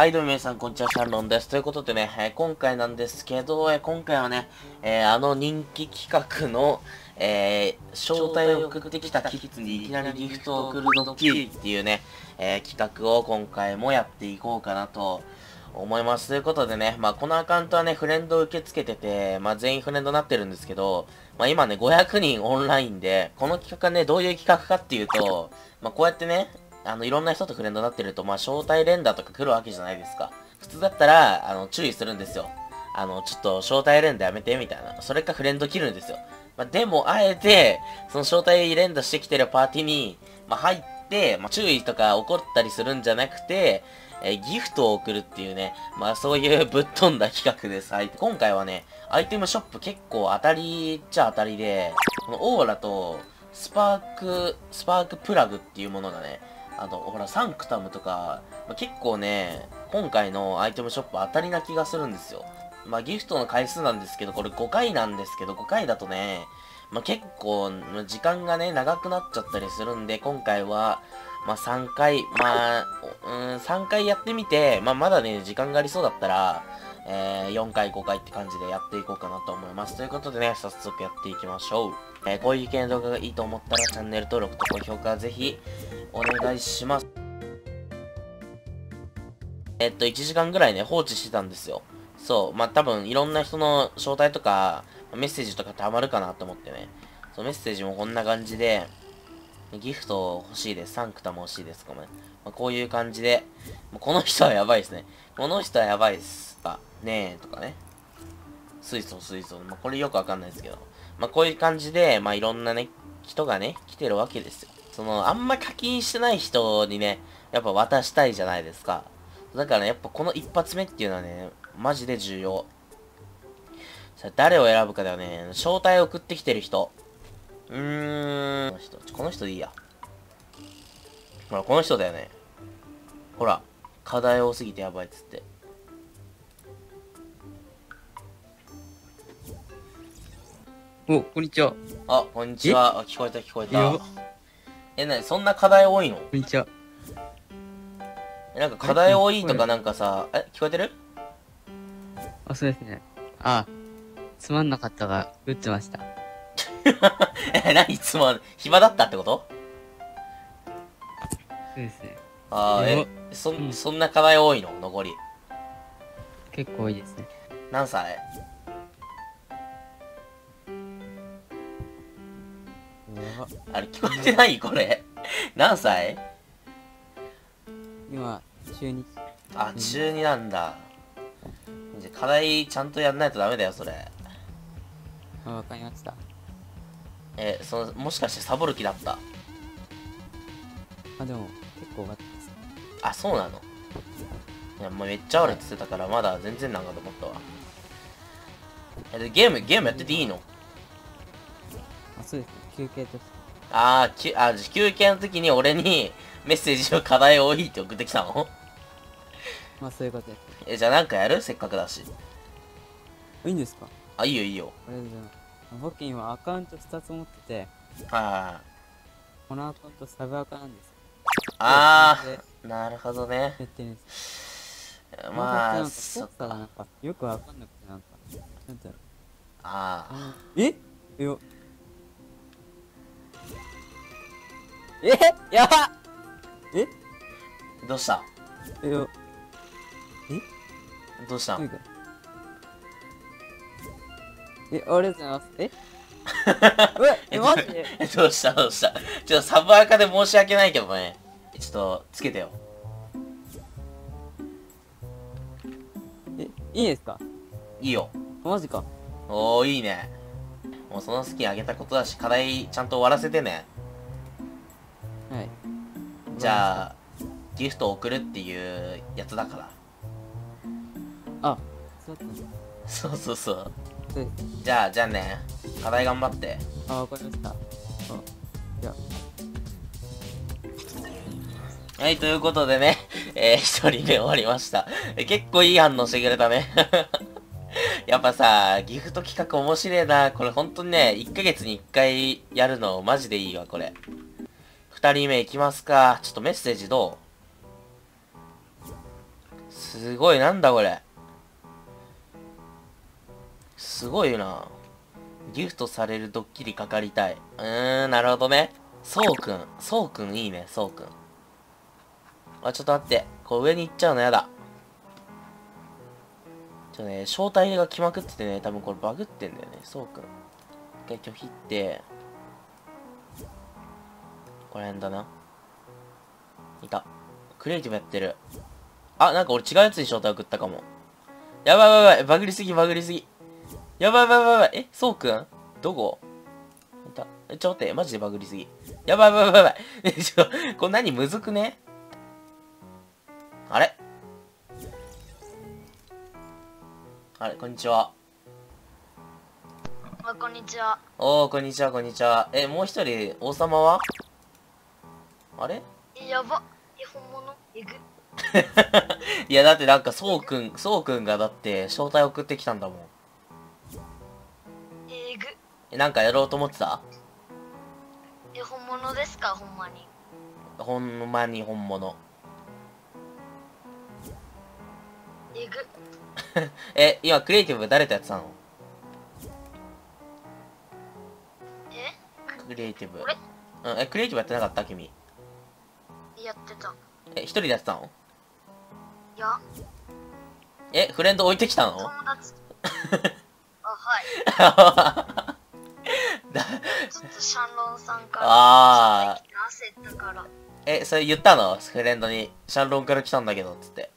はい、どうも皆さん、こんにちは、シャンロンです。ということでね、えー今回なんですけど、えー今回はね、えーあの人気企画の、え招待を送ってきたキッズにいきなりギフトを送るドッキリっていうね、え企画を今回もやっていこうかなと思います。ということでね、まあこのアカウントはね、フレンドを受け付けてて、まあ全員フレンドになってるんですけど、まあ今ね、500人オンラインで、この企画はね、どういう企画かっていうと、まあこうやってね、あの、いろんな人とフレンドになってると、まあ招待連打とか来るわけじゃないですか。普通だったら、あの、注意するんですよ。あの、ちょっと招待連打やめて、みたいな。それかフレンド切るんですよ。まあでも、あえて、その招待連打してきてるパーティーに、まあ入って、まあ注意とか怒ったりするんじゃなくて、えーギフトを送るっていうね、まあそういうぶっ飛んだ企画です。はい。今回はね、アイテムショップ結構当たりっちゃ当たりで、このオーラと、スパーク、スパークプラグっていうものがね、あと、ほら、サンクタムとか、まあ結構ね、今回のアイテムショップ当たりな気がするんですよ。まあギフトの回数なんですけど、これ5回なんですけど、5回だとね、まあ結構、時間がね、長くなっちゃったりするんで、今回は、まあ3回、まあ、うん、3回やってみて、まあまだね、時間がありそうだったら、えー、4回、5回って感じでやっていこうかなと思います。ということでね、早速やっていきましょう。えー、こういう系の動画がいいと思ったらチャンネル登録と高評価ぜひお願いします。えっと、1時間ぐらいね、放置してたんですよ。そう、まあ多分いろんな人の招待とか、メッセージとかたまるかなと思ってね。そう、メッセージもこんな感じで、ギフト欲しいです。サンクタも欲しいです。ごめん。まあ、こういう感じで、この人はやばいですね。この人はやばいっす。あ、ねえ、とかね。水素、水素。まあ、これよくわかんないですけど。まあ、こういう感じで、まあ、いろんなね、人がね、来てるわけですよ。その、あんま課金してない人にね、やっぱ渡したいじゃないですか。だからね、やっぱこの一発目っていうのはね、マジで重要。誰を選ぶかだよね。招待を送ってきてる人。うーん。この人、この人でいいや。ほら、この人だよね。ほら、課題多すぎてやばいっつって。お、こんにちは。あ、こんにちは。あ聞こえた聞こえたよ。え、なに、そんな課題多いの？こんにちは。えなんか課題多いとかなんかさ、え、聞こえてる？あ、そうですね。あ、つまんなかったが、打ってました。え、なにつまん、暇だったってこと？そうですね。あーよえ、そ、うんそんな課題多いの？残り。結構多いですね。何歳あれ、聞こえてない？これ。何歳？今、中2。あ、中2なんだ。じゃ、課題ちゃんとやんないとダメだよ、それ。あ、わかりました。え、その、もしかしてサボる気だった？あ、でも、結構頑張ってます。あ、そうなの？いや、もうめっちゃあるって言ってたから、まだ全然なんかと思ったわ。え、でゲーム、ゲームやってていいの？あ、そうですね。休憩として。あー、きあ、じゃ休憩の時に俺にメッセージを課題多いって送ってきたの？まあ、そういうことです。え、じゃあなんかやる？せっかくだし。いいんですか？あ、いいよいいよ。ありがとうございます。僕今、アカウント2つ持ってて、はいはいはい。このアカウントサブアカなんですよ。あでー、なるほどね。やってるんです。まあ、なんかそっ操作がなか。んか、よくわかんなくて、なんか、なんだろう。ああえ？えよ。え？やばえ？ー、どうした？え？よ。どうした？え、ありがとうございます。え？え、マジで？え、どうした？どうした？ちょっとサブアカで申し訳ないけどね。ちょっと、つけてよ。え、いいですか？いいよ。マジか。おー、いいね。もうそのスキンあげたことだし、課題ちゃんと終わらせてね。はい。じゃあ、ギフト送るっていうやつだから。あ、そうだった。そうそうそう。そうです。じゃあ、じゃあね。課題頑張って。あ、わかりました。あ、じゃあ、はい、ということでね、えー、一人目終わりました。え結構いい反応してくれたね。やっぱさ、ギフト企画面白いな。これほんとにね、1ヶ月に1回やるのマジでいいわ、これ。二人目いきますか。ちょっとメッセージどう？すごい、なんだこれ。すごいな。ギフトされるドッキリかかりたい。うーん、なるほどね。そうくん。そうくんいいね、そうくん。あ、ちょっと待って。こう上に行っちゃうのやだ。ね、招待が来まくっててね、多分これバグってんだよね、そうくん。一回拒否って、この辺だな。いた。クリエイティブやってる。あ、なんか俺違うやつに招待送ったかも。やばいやばいやばい、バグりすぎバグりすぎ。やばいやばいやばいやばい。え、そうくん？どこ？いた。え、ちょ待って、マジでバグりすぎ。やばいやばいやばいやばい。え、ちょ、これ何？むずくね？あれ？あれ、こんにちは。あ、こんにちは。おー、こんにちは、こんにちは。え、もう一人、王様は？あれ？え、やば。え、本物？えぐ。いや、だってなんか、そうくん、そうくんがだって、招待送ってきたんだもん。えぐ。え、なんかやろうと思ってた？え、本物ですか？ほんまに。ほんまに本物。えぐ。え、今、クリエイティブ誰とやってたの？え？クリエイティブ。俺？うん、え、クリエイティブやってなかった？君。やってた。え、一人でやってたの？いや、え、フレンド置いてきたの？友達。あ、はい。だちょっとシャンロンさんから。あー焦ったから。え、それ言ったの？フレンドに。シャンロンから来たんだけど、つって。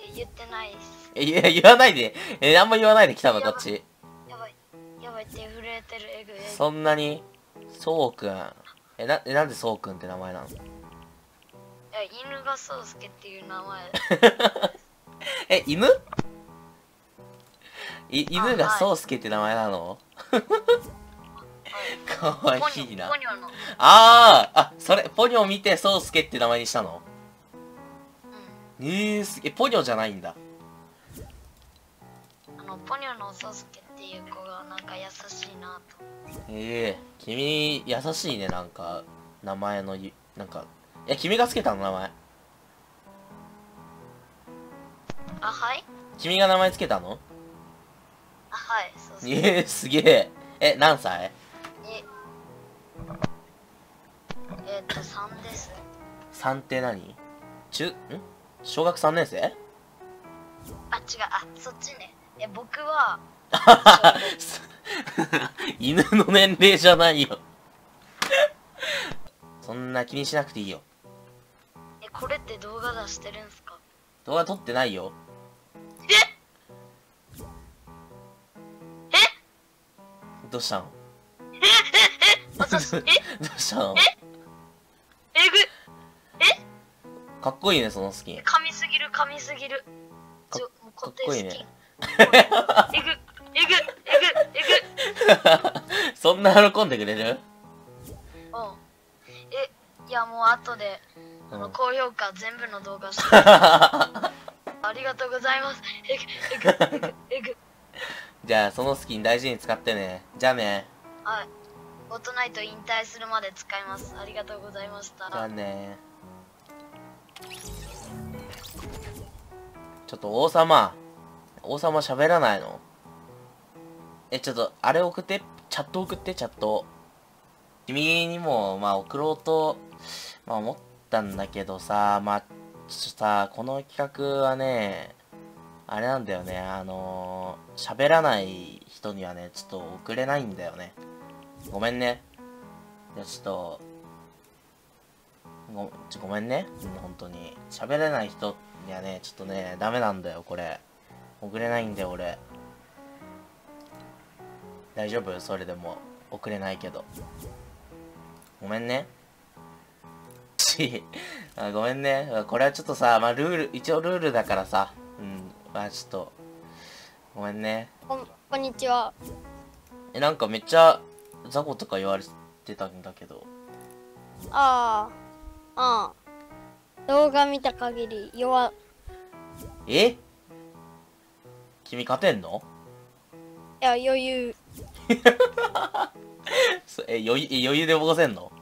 え、言ってないです。え、いや言わないで。え、あんま言わないで来たの、こっち。やばい。やばい、手震えてる。えぐえぐ。そんなにそうくん。え、な、えなんでそうくんって名前なの？いや、犬がそうすけっていう名前。え、犬？い、犬がそうすけって名前なの？かわいいな。あーあ、それ、ポニョを見てそうすけって名前にしたの？うん。えー、すげえ、ポニョじゃないんだ。あの、ポニョのそうすけっていう子がなんか優しいなと。ええ君、優しいね、なんか、名前のゆ、なんか、え、君がつけたの名前？あ、はい？君が名前つけたの？あ、はい。そうそう。ええすげえ。え、何歳？え、えっ、と、3です。?3 って何？中、ん？小学3年生？あ、違う、あ、そっちね。え、僕は、犬の年齢じゃないよ。そんな気にしなくていいよ。え、これって動画出してるんすか？動画撮ってないよ。どうしたの？私、え、どうしたの？え？かっこいいね、そのスキン。噛みすぎる、噛みすぎる。かっこいいね。えぐ、えぐ、えぐ、え そんな喜んでくれる？ぐ。うん。え、いや、もう後で、あの、うん高評価全部の動画して。ありがとうございます。えぐ、えぐ、えぐ、えぐ。じゃあ、そのスキン大事に使ってね。じゃあね。はい。フォートナイト引退するまで使います。ありがとうございました。じゃあね。ちょっと王様。王様喋らないの？え、ちょっと、あれ送って。チャット送って、チャット。君にも、まあ、送ろうと、まあ、思ったんだけどさ、まあ、ちょっとさ、この企画はね、あれなんだよね、あのー、喋らない人にはね、ちょっと送れないんだよね。ごめんね。じゃちょっと、ごちょごめんね、本当に。喋れない人ってにはね、ちょっとね、ダメなんだよ、これ。送れないんだよ、俺。大丈夫？それでも。送れないけど。ごめんね。し、あごめんね。これはちょっとさ、まあ、ルール、一応ルールだからさ。うん。まあ、ちょっと、ごめんね。こんこんにちは。え、なんかめっちゃ、雑魚とか言われてたんだけど。ああ、ああ。動画見た限り弱、え？君勝てんの？いや、余裕。そえ、余裕、え余裕で起こせんの？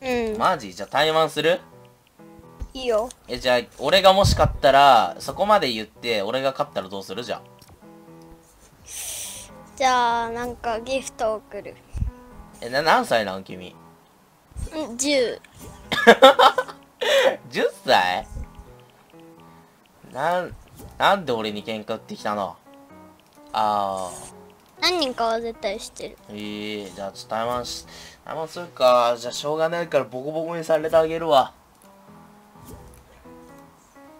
うん。マジ？じゃあ怠慢する？いいよ。え、じゃあ、俺がもし勝ったら、そこまで言って、俺が勝ったらどうする？じゃん。じゃあ、なんかギフト送る。え、な、何歳なん？君うん、10。10歳なん、なんで俺に喧嘩売ってきたの？あ何人かは絶対知ってる。ー。ええじゃあちょっと対マンし、対マンするか。じゃあしょうがないからボコボコにされてあげるわ。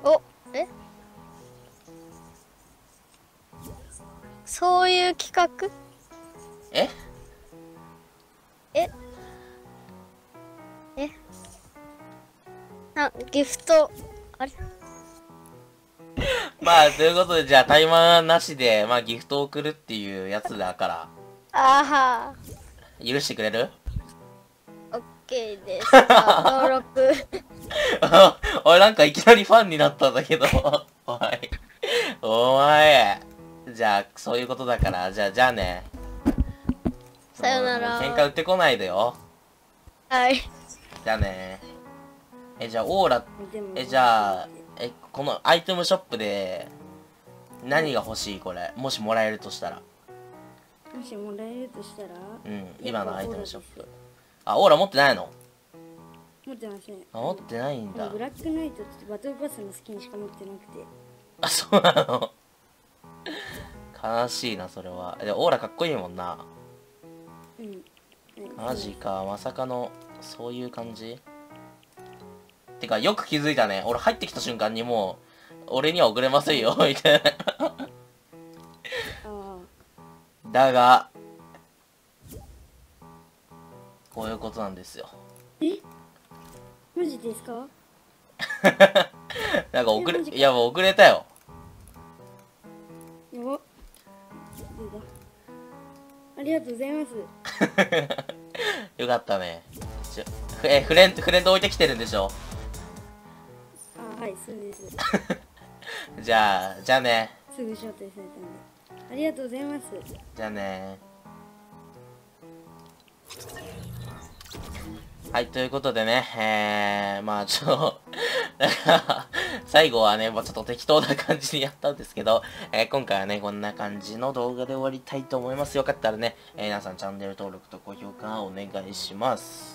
お、え？そういう企画？ええ？え？な、ギフト、あれ？まあ、ということで、じゃあタイマーなしで、まあギフトを送るっていうやつだから、あは許してくれる？オッケーです。あ登録。俺なんかいきなりファンになったんだけど。おい。お前。じゃあ、そういうことだから、じゃあ、じゃあね。さよなら喧嘩売ってこないでよ。はい。じゃあね。え、じゃあ、オーラ、え、じゃあ、え、このアイテムショップで、何が欲しいこれ？もしもらえるとしたら。もしもらえるとしたら？うん、今のアイテムショップ。あ、オーラ持ってないの？持ってませんあ、持ってないんだブ。ラックナイトってバトルパスのスキンしか持ってなくてあ、そうなの？悲しいな、それは。で、オーラかっこいいもんな。うんねマジか、まさかの、そういう感じ？てか、よく気づいたね。俺入ってきた瞬間にもう、俺には送れませんよ、みたいな。あだが、こういうことなんですよ。ーえ？マジですか？なんか遅れ、いやもう遅れたよ。ありがとうございます よかったね。え、フレン、フレンド置いてきてるんでしょ？そうです じゃあ、じゃあね。すぐ招待されたんでありがとうございますじゃあねはい、ということでね、えー、まあちょっと、なんか、最後はね、まあちょっと適当な感じにやったんですけど、えー今回はね、こんな感じの動画で終わりたいと思います。よかったらね、えー皆さんチャンネル登録と高評価お願いします。